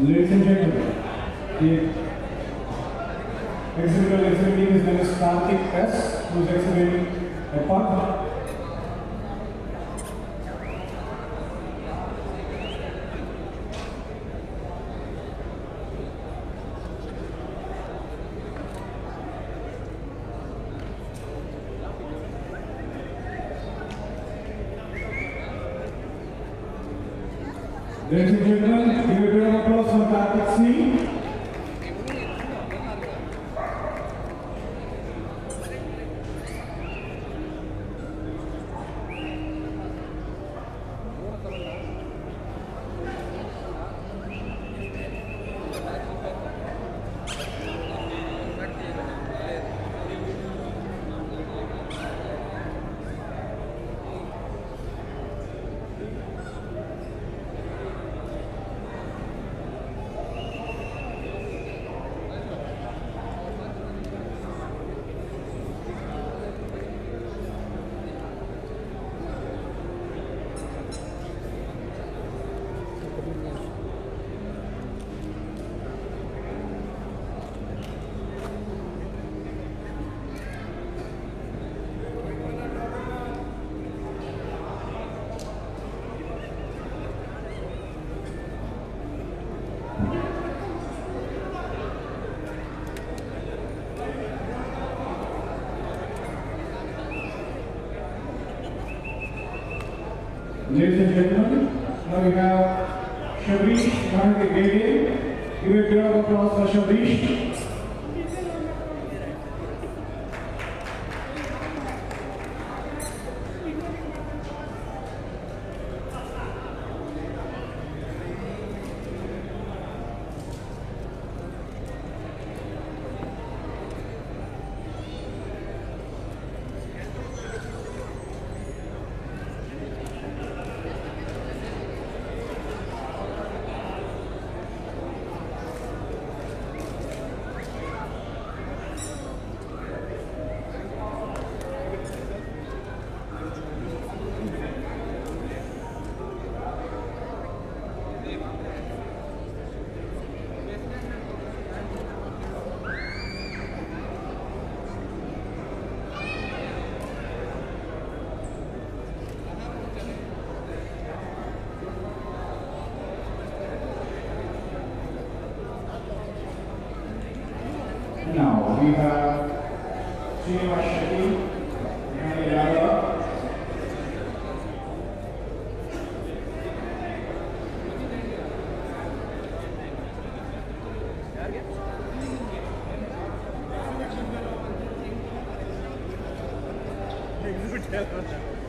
Ladies and gentlemen, the exhibitor exhibiting is Karthik S, who is exhibiting a pug. Ladies and gentlemen, e will be on applause Singh. Ladies and gentlemen, now we have Shabrish Mahanti Gede. Give a round of applause for Shabrish. भूमिका श्रीनिवास शेट्टी हमारे अलावा Yeah.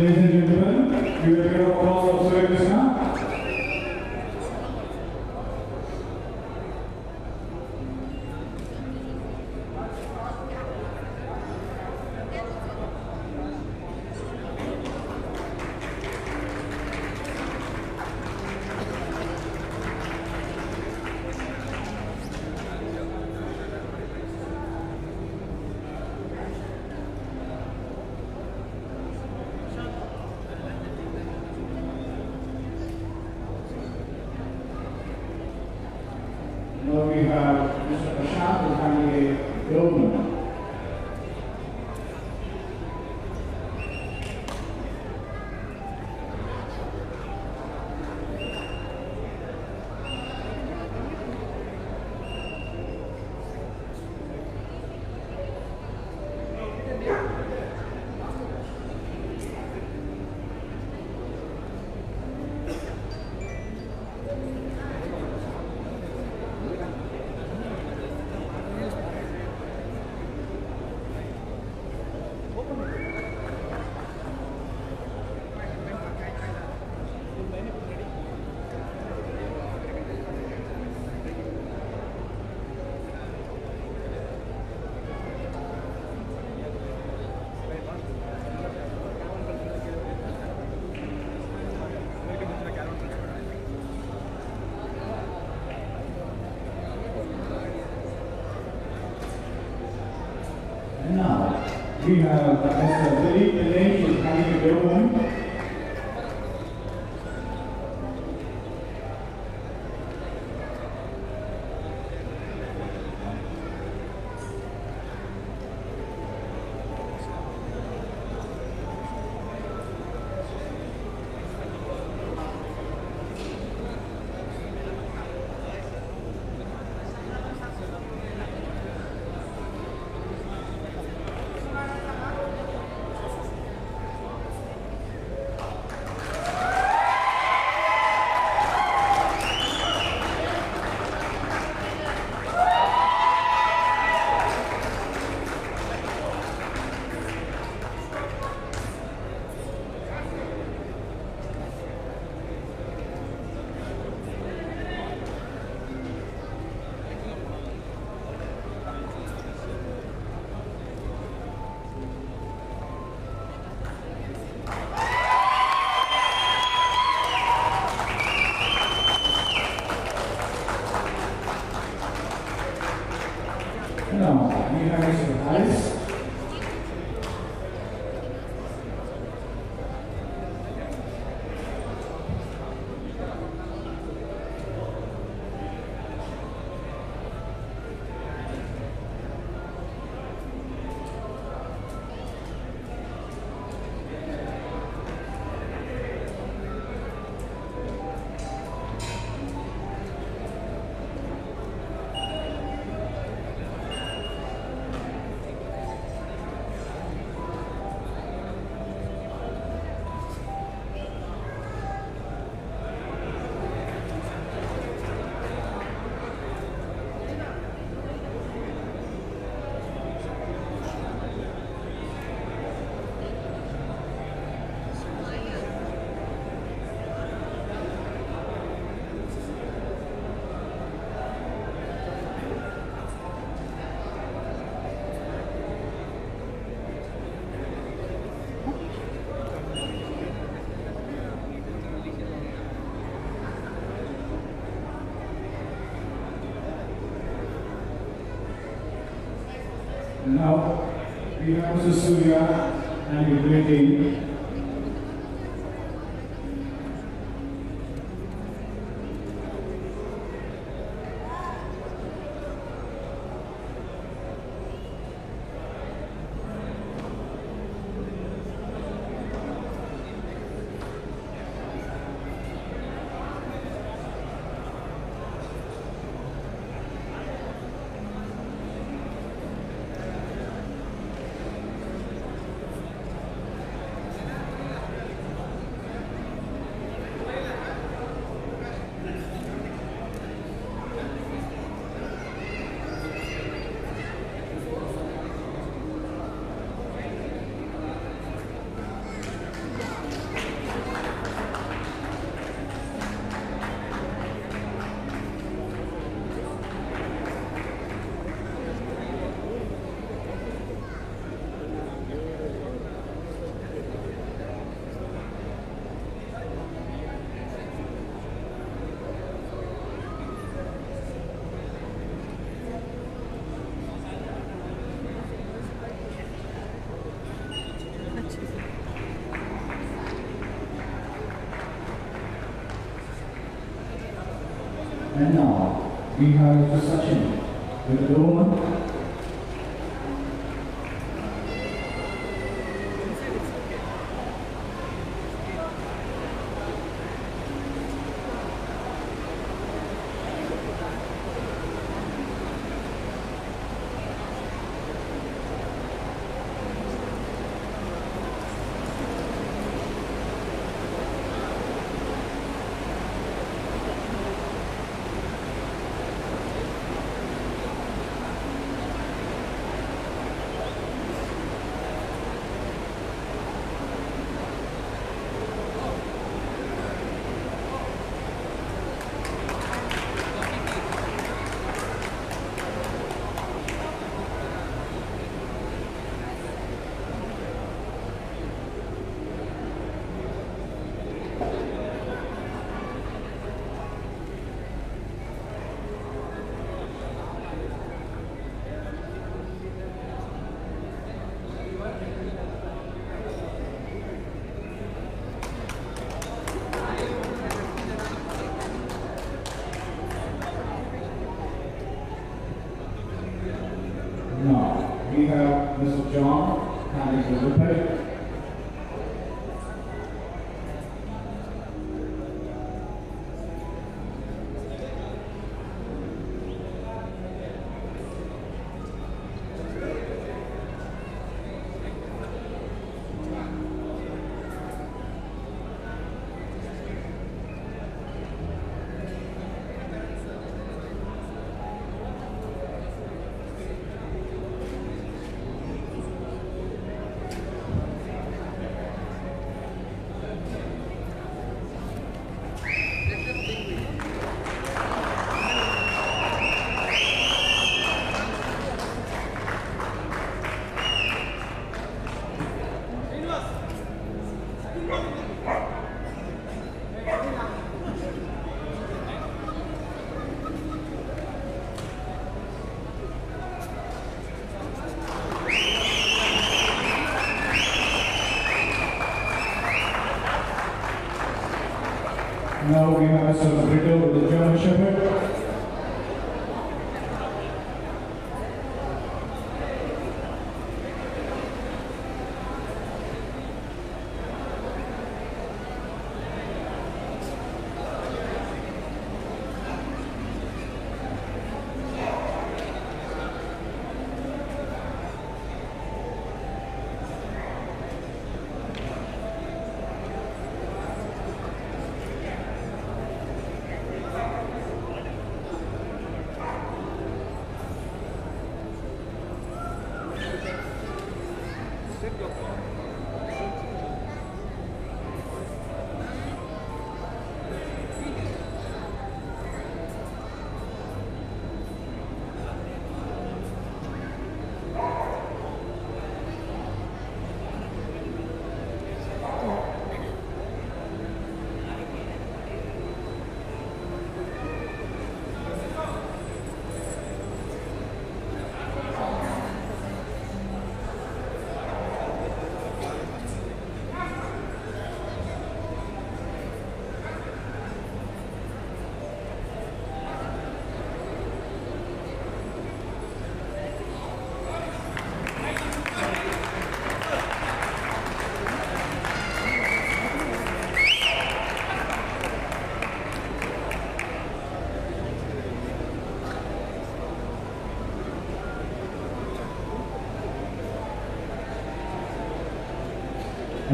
Ladies and gentlemen, a round of applause for Surya Krishna. Have Now, we have Mr. Surya and the great team. And now, we have Mr. Sachin with the Roman. Now we have a celebrity with the German Shepherd.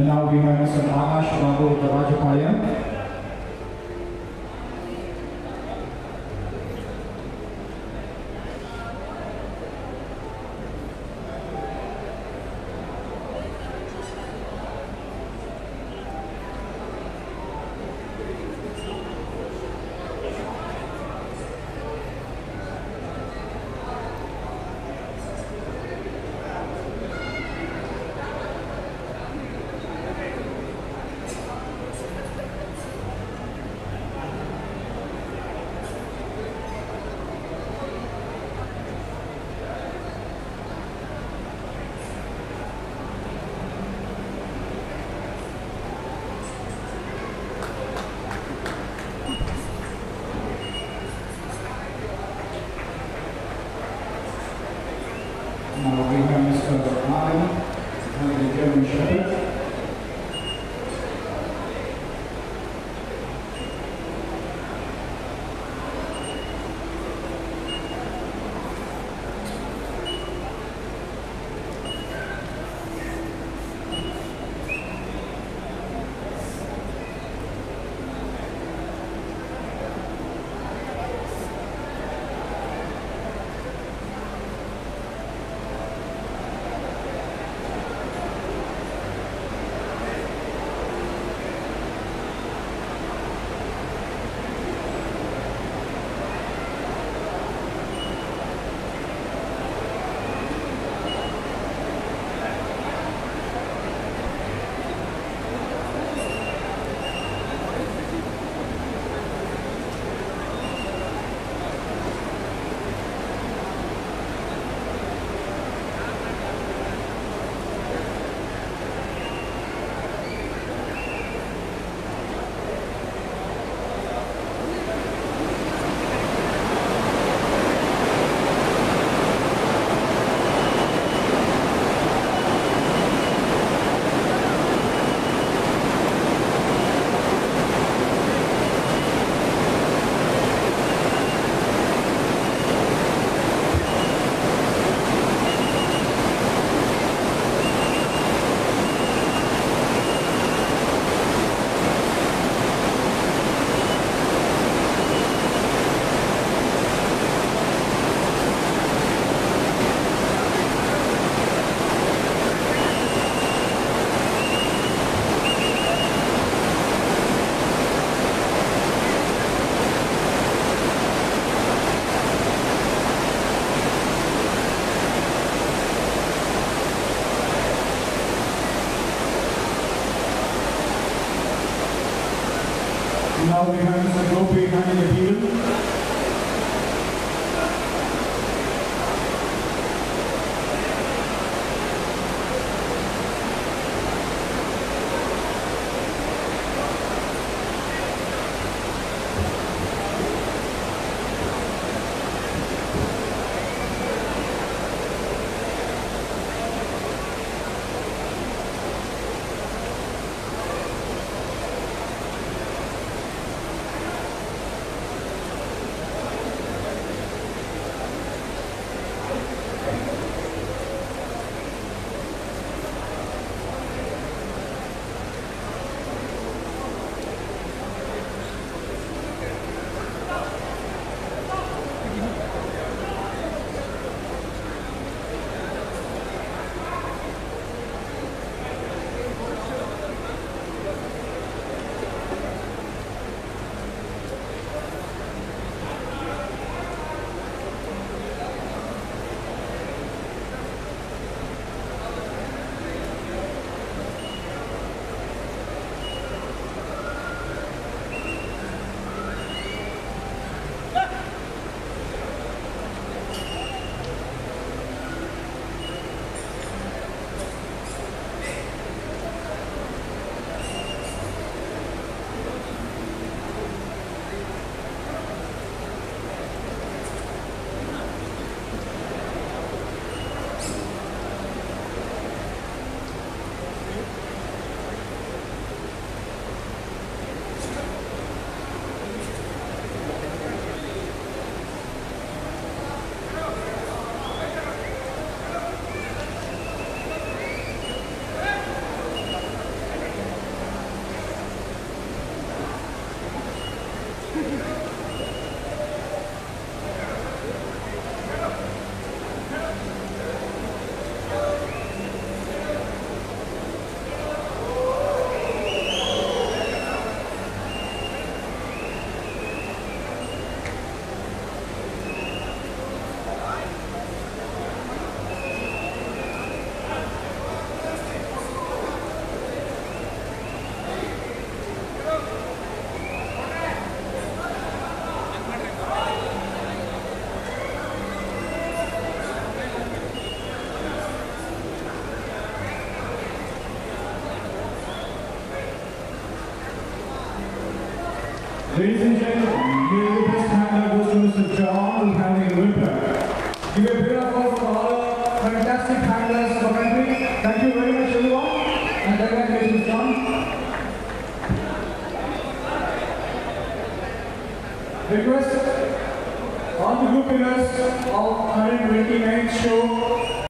Now we have Mr. Akash Babu Rajapalyan. we have Mr. Marlin, the German Shepherd. now behind us, I go behind the people. Ladies and gentlemen, here the best handler goes to Mr. John handling Whimper. Give a big applause for all the fantastic handlers of our. Thank you very much everyone and congratulations John. Request all the group winners of 129th show